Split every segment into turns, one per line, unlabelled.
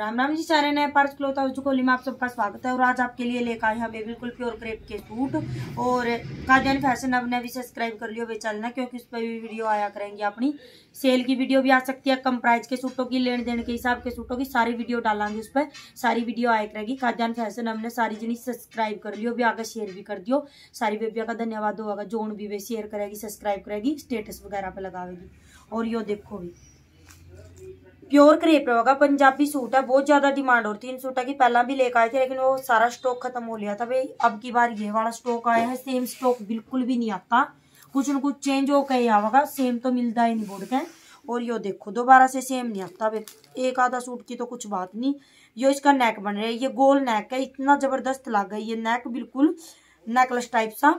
राम राम जी सारे नए parse cloth house Koli में आप सबका स्वागत है। और आज आपके लिए लेकर आए हैं बिल्कुल प्योर क्रेप के सूट। और काजन फ़ैशन अब ने भी सब्सक्राइब कर लियो वे चलना, क्योंकि उस पर भी वीडियो आया करेंगे अपनी। सेल की वीडियो भी आ सकती है, कम प्राइस के सूटों की लेन देन के हिसाब के सूटों की, सारी वीडियो डालेंगे उस पर। सारी वीडियो आया करेगी। काजन फ़ैशन हमने सारी जनी सब्सक्राइब कर लियो, भी आगे शेयर भी कर दियो। सारी बेबिया का धन्यवाद होगा जोन भी वे शेयर करेगी सब्सक्राइब करेगी स्टेटस वगैरह पर लगावेगी। और यो देखो भी। प्योर क्रेप होगा, पंजाबी सूट है, बहुत ज़्यादा डिमांड और है इन सूटा की, पहला भी लेकर आए थे, लेकिन वो सारा स्टॉक खत्म हो लिया था भाई। अब की बार ये वाला स्टॉक आया है सेम स्टॉक बिल्कुल भी नहीं आता। कुछ न कुछ चेंज हो के आवेगा सेम तो मिलता ही नहीं बोल के। और यो देखो, दोबारा से सेम नहीं आता एक आधा सूट की तो कुछ बात नहीं। यो इसका नेक बन रहा है, ये गोल नेक है, इतना ज़बरदस्त लग गया, ये नेक बिल्कुल नेकलेस टाइप सा।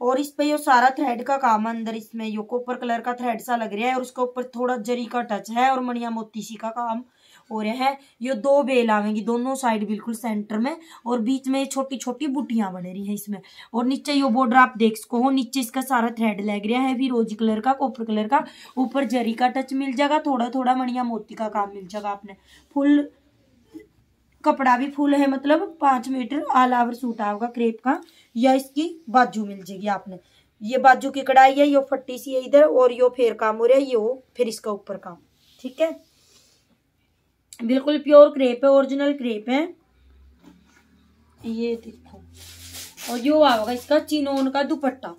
और इस पे ये सारा थ्रेड का काम है अंदर इसमें। यो कॉपर कलर का थ्रेड सा लग रहा है और उसके ऊपर थोड़ा जरी का टच है और मणिया मोती सी का काम हो रहा है। ये दो बेल आवेंगी, दोनों साइड बिल्कुल सेंटर में और बीच में छोटी छोटी बुटियाँ बन रही है इसमें। और नीचे यो बॉर्डर आप देख सको हो, नीचे इसका सारा थ्रेड लग रहा है फिरोजी कलर का कॉपर कलर का। ऊपर जरी का टच मिल जाएगा थोड़ा थोड़ा मणिया मोती का काम मिल जाएगा आपने। फुल कपड़ा भी फुल है मतलब पाँच मीटर ऑल ओवर सूट आएगा क्रेप का, या इसकी बाजू मिल जाएगी आपने। ये बाजू की कढ़ाई है, ये फट्टी सी है इधर, और यो फेर काम हो रहा है, ये फिर इसका ऊपर काम, ठीक है? बिल्कुल प्योर क्रेप है ओरिजिनल क्रेप है। ये देखो, और यो आएगा इसका चिनोन का दुपट्टा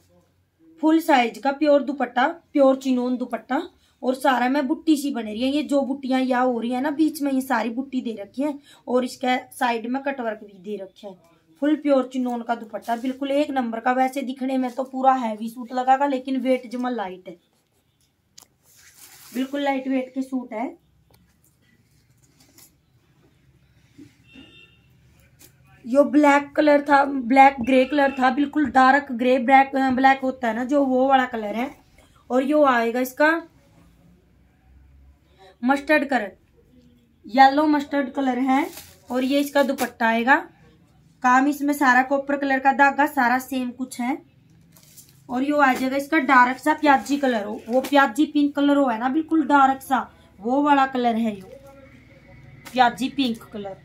फुल साइज़ का प्योर दुपट्टा प्योर चिनोन दुपट्टा। और सारा में बुट्टी सी बन रही है। ये जो बुट्टियाँ यहाँ हो रही है ना, बीच में ये सारी बुट्टी दे रखी है और इसके साइड में कटवर्क भी दे रखे है। फुल प्योर चिनोन का दुपट्टा, बिल्कुल एक नंबर का। वैसे दिखने में तो पूरा हैवी सूट लगागा लेकिन वेट जमा लाइट है। बिल्कुल लाइट वेट के सूट है। यो ब्लैक कलर था ब्लैक ग्रे कलर था, बिल्कुल डार्क ग्रे ब्लैक ब्लैक होता है ना, जो वो वाला कलर है। और यो आएगा इसका mustard colour yellow mustard colour है और ये इसका दुपट्टा आएगा। काम इसमें सारा कॉपर कलर का धागा, सारा सेम कुछ है। और यो आ जाएगा इसका डार्क सा प्याजी कलर हो। वो प्याजी पिंक कलर हो है ना, बिल्कुल डार्क सा। वो वाला कलर है यो। प्याजी पिंक कलर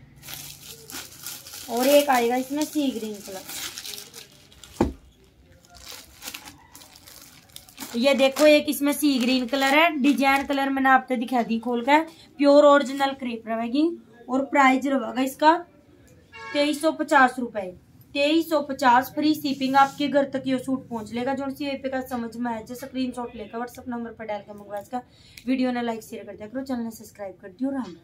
और एक आएगा इसमें सी ग्रीन कलर ये देखो, एक इसमें सी ग्रीन कलर है। डिज़ाइन कलर मैंने आपको दिखा दी खोल कर प्योर ओरिजिनल क्रेप रहेगी और प्राइस रहेगा इसका तेईस सौ पचास रुपए। तेईस सौ पचास फ्री शिपिंग आपके घर तक ये सूट पहुँच लेगा। जो सी पे का समझ में आए जैसे स्क्रीन शॉट लेकर व्हाट्सअप नंबर पर डाल कर मंगवा इसका। वीडियो ने लाइक शेयर कर दिया करो। चैनल ने सब्सक्राइब कर दियो। राम।